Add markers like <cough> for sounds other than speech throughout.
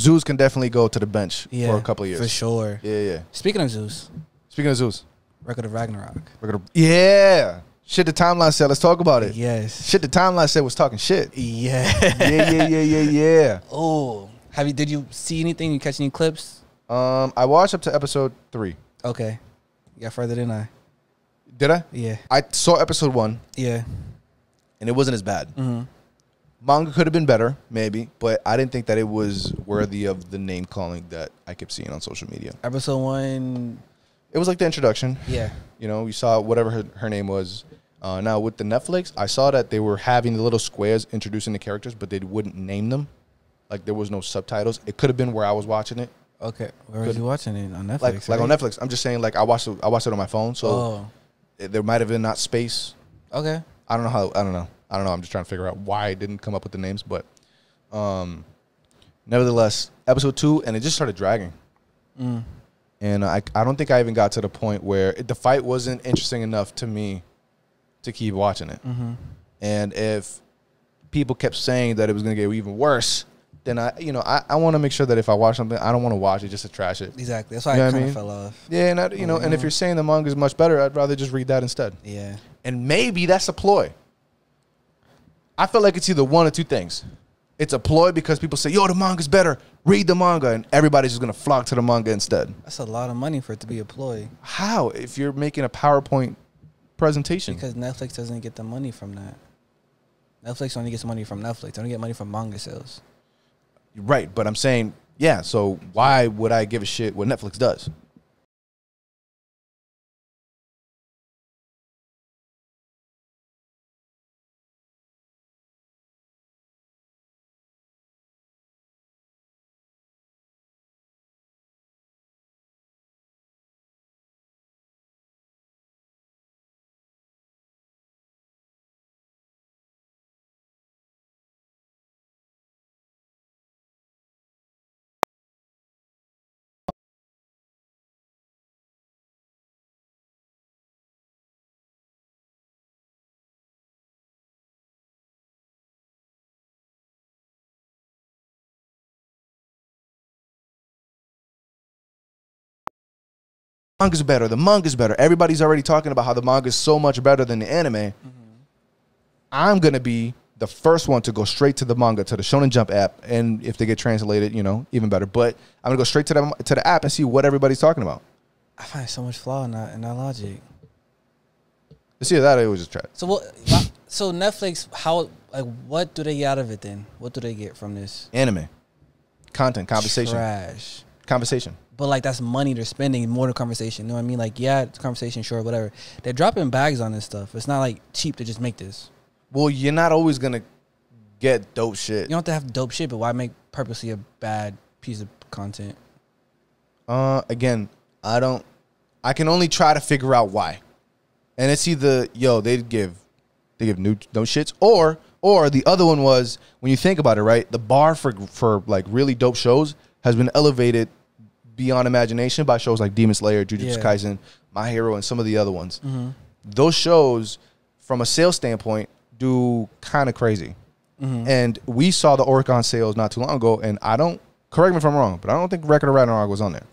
Zeus can definitely go to the bench Yeah, for a couple of years. for sure. Yeah, yeah. Speaking of Zeus, Speaking of Zeus, record of Ragnarok. Record of, yeah. Shit, the timeline said. Let's talk about it. Yes. Shit, the timeline said was talking shit. Yeah. yeah, yeah, yeah, yeah, <laughs> yeah. Oh, have you? Did you see anything? You catch any clips? Um, I watched up to episode three. Okay. You got further than I. Did I? Yeah. I saw episode one, Yeah. and it wasn't as bad. Mm-hmm. Manga could have been better, maybe, but I didn't think that it was worthy of the name calling that I kept seeing on social media. Episode one. It was like the introduction. Yeah. You know, you saw whatever her, her name was. Uh, now with the Netflix, I saw that they were having the little squares introducing the characters, but they wouldn't name them. Like there was no subtitles. It could have been where I was watching it, Okay. Where was Good. you watching it on Netflix? like like on? Netflix. I'm just saying, like I watched it, I watched it on my phone, so oh. it- there might have been not space. Okay. I don't know how. I don't know. I don't know. I'm just trying to figure out why I didn't come up with the names, but um, nevertheless, episode two, and it just started dragging. Mm. and I I don't think I even got to the point where it, the fight wasn't interesting enough to me to keep watching it. Mm-hmm. And if people kept saying that it was going to get even worse, then I you know I, I want to make sure that if I watch something, I don't want to watch it just to trash it. Exactly. That's why You I kind mean? of fell off. Yeah, and I, you know, and if Mhm. you're saying the manga is much better, I'd rather just read that instead. Yeah. And maybe that's a ploy. I feel like it's either one or two things. It's a ploy because people say, "Yo, the manga's better. Read the manga," and everybody's just gonna flock to the manga instead. That's a lot of money for it to be a ploy How if you're making a PowerPoint presentation? because Netflix doesn't get the money from that. Netflix only gets money from Netflix. They don't get money from manga sales. right, but I'm saying, yeah. So why would I give a shit what Netflix does? Manga's better. The manga's better. Everybody's already talking about how the manga's so much better than the anime. Mm-hmm. I'm gonna be the first one to go straight to the manga to the Shonen Jump app, and if they get translated, you know, even better. But I'm gonna go straight to the to the app and see what everybody's talking about. I find so much flaw in that in that logic. It's either that or it was just trash. So what? So Netflix, how like what do they get out of it then? What do they get from this? Anime, content, conversation, Trash. Conversation. But like that's money they're spending more than conversation. You know what I mean? Like yeah, it's conversation, sure, whatever. They're dropping bags on this stuff. It's not like cheap to just make this. Well, you're not always gonna get dope shit. You don't have to have dope shit, but why make purposely a bad piece of content? Uh, again, I don't. I can only try to figure out why, and it's either yo they give they give new no shits, or or the other one was when you think about it, right? The bar for for like really dope shows has been elevated beyond imagination by shows like Demon Slayer, Jujutsu Yeah. Kaisen, My Hero, and some of the other ones. Those shows, from a sales standpoint, do kind of crazy. And we saw the Oricon sales not too long ago, and I don't correct me if I'm wrong, but I don't think Record of Ragnarok was on there,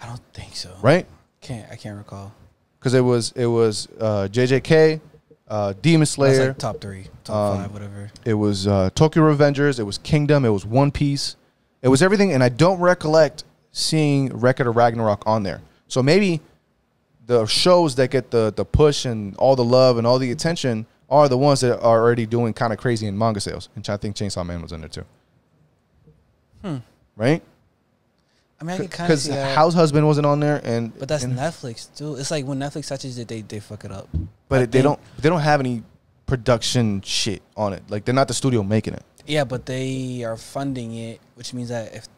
I don't think so. right? Can't I can't recall. Because it was it was uh, JJK, uh, Demon Slayer, like top three, top Um, five, whatever. it was uh, Tokyo Revengers, it was Kingdom, it was One Piece, it was everything, and I don't recollect seeing Record of Ragnarok on there. So maybe the shows that get the the push and all the love and all the attention are the ones that are already doing kind of crazy in manga sales. And I think Chainsaw Man was in there too. Hmm. Right? I mean, I can kind of Because. House Husband wasn't on there, and but that's and- Netflix too. It's like when Netflix touches it, they they fuck it up. but it, they don't they don't have any production shit on it. Like they're not the studio making it. Yeah, but they are funding it, which means that if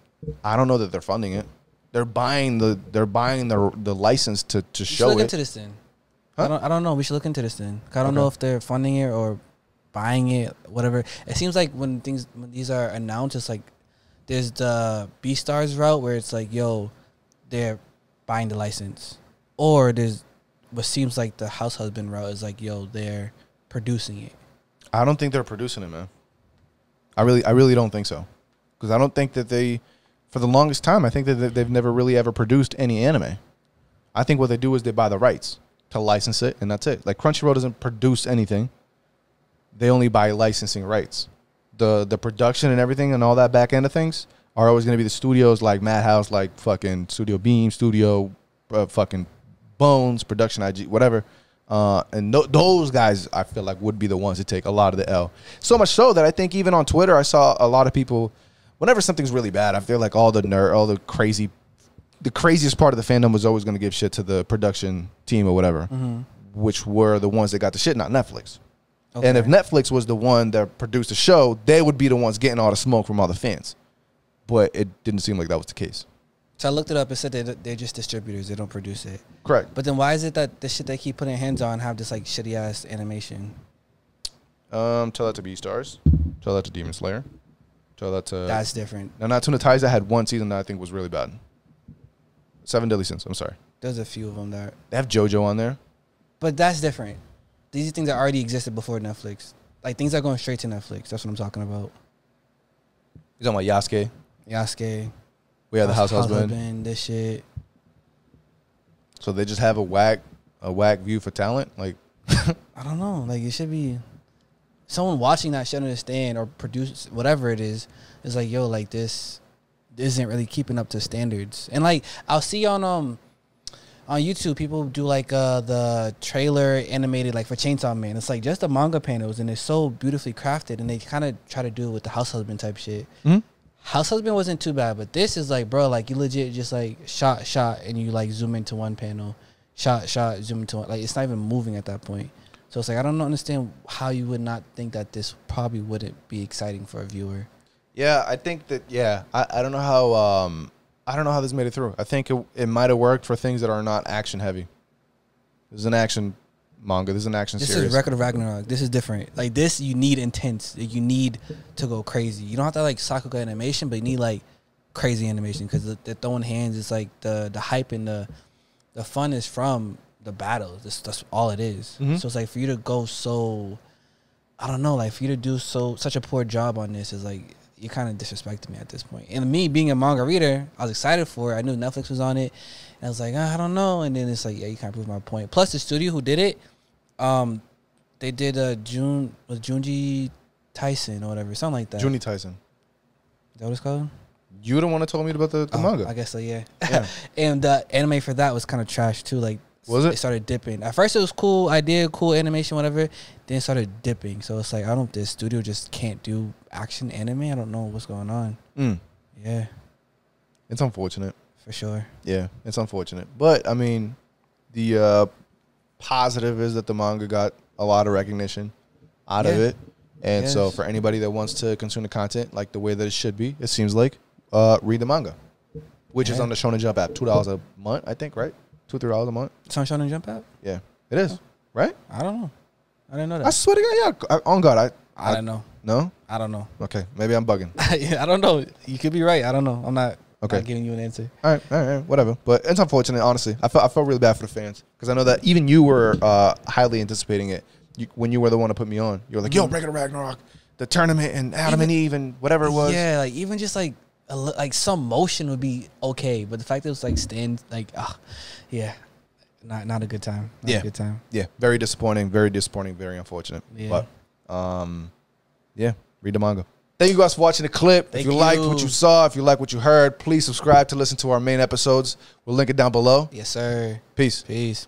I don't know that they're funding it. They're buying the they're buying the the license to to show look it. into this then. Huh? I don't I don't know. We should look into this then. I don't Okay. know if they're funding it or buying it, whatever. It seems like when things when these are announced, it's like there's the Beastars route where it's like, yo, they're buying the license, or there's what seems like the house husband route is like, yo, they're producing it. I don't think they're producing it, man. I really I really don't think so. Because I don't think that they for the longest time, I think that they- they've never really ever produced any anime. I think what they do is they buy the rights to license it, and that's it. Like Crunchyroll doesn't produce anything; they only buy licensing rights. the The production and everything and all that back end of things are always going to be the studios like Madhouse, like fucking Studio Beam, Studio uh, fucking Bones, Production IG, whatever. Uh, and th- those guys, I feel like, would be the ones to take a lot of the L. So much so that I think even on Twitter, I saw a lot of people. Whenever something's really bad, I feel like all the nerd, all the crazy, the craziest part of the fandom was always going to give shit to the production team or whatever, which were the ones that got the shit, not Netflix. And if Netflix was the one that produced the show, they would be the ones getting all the smoke from all the fans. But it didn't seem like that was the case. So I looked it up. It said that they're just distributors. They don't produce it. Correct. But then why is it that the shit they keep putting hands on have this like shitty ass animation? Um, tell that to Beastars. Tell that to Demon Slayer. Tell that to. That's different. now, not Tuna Ties. That had one season that I think was really bad. Seven Deadly Sins. I'm sorry. There's a few of them that, They have JoJo on there. but that's different. These are things that already existed before Netflix. Like things are going straight to Netflix. That's what I'm talking about. He's talking about Yasuke. Yasuke. We have the House, Husband. This shit. So they just have a whack, a whack view for talent. Like, <laughs> I don't know. Like it should be someone watching that should understand or produce whatever it is. Is like yo, like this isn't really keeping up to standards. And like I'll see on um on YouTube people do like uh the trailer animated like for Chainsaw Man. It's like just the manga panels and it's so beautifully crafted and they kind of try to do it with the house husband type shit. Mhm. House husband wasn't too bad, but this is like bro, like you legit just like shot shot and you like zoom into one panel, shot shot zoom into one. Like it's not even moving at that point. So it's like I don't understand how you would not think that this probably wouldn't be exciting for a viewer. yeah, I think that. Yeah, I, I don't know how. Um, I don't know how this made it through. I think it, it might have worked for things that are not action heavy. This is an action manga. This is an action This series. is Record of Ragnarok. This is different. Like this, you need intense. You need to go crazy. You don't have to like Sakuga animation, but you need like crazy animation because the, the throwing hands is like the the hype and the the fun is from the battles. That's, that's all it is. Mhm. So it's like for you to go so, I don't know, like for you to do so such a poor job on this is like you kind of disrespected me at this point. And me being a manga reader, I was excited for it. I knew Netflix was on it, and I was like, ah, I don't know. And then it's like, yeah, you kind of proved my point. Plus, the studio who did it, um, they did uh June was Juni Taisen or whatever, something like that. Juni Taisen. Is that what it's called? You don't want to tell me about the, the Oh, manga. I guess so. Yeah. Yeah. <laughs> and the anime for that was kind of trash too. Like, Was it? It started dipping. At first, it was cool idea, cool animation, whatever. Then it started dipping. So it's like I don't. This studio just can't do action anime. I don't know what's going on. Mm. Yeah, It's unfortunate. for sure. Yeah, it's unfortunate. But I mean, the uh, positive is that the manga got a lot of recognition out of it. And so for anybody that wants to consume the content like the way that it should be, it seems like, uh, read the manga. Which is on the Shonen Jump app. Two dollars a month, I think, right? Two, three dollars a month. On Shonen Jump app. Yeah. It is. Right? I don't know. I didn't know that. I swear to God, yeah. I, on God, I, I, don't know. no? I don't know. Okay. Maybe I'm bugging. <laughs> yeah, I don't know. You could be right. I don't know. I'm not. Okay. Not giving you an answer. All right, all right, whatever. But it's unfortunate, honestly. I felt I felt really bad for the fans because I know that even you were uh, highly anticipating it you, when you were the one to put me on. You were like, "Yo, Mhm. Record of Ragnarok, the tournament, and Adam Even- and Eve, and whatever it was." Yeah, like even just like like some motion would be okay, but the fact that it was like stand like ah, yeah, not not a good time. Not Yeah. a good time. yeah, very disappointing, very disappointing, very unfortunate. Yeah. But um, yeah, read the manga. Thank you guys for watching the clip. Thank if you, liked what you. you saw, if you like what you heard, please subscribe to listen to our main episodes. We'll link it down below. Yes, sir. Peace. Peace.